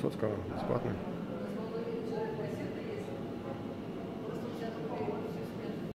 Соцкого бесплатная.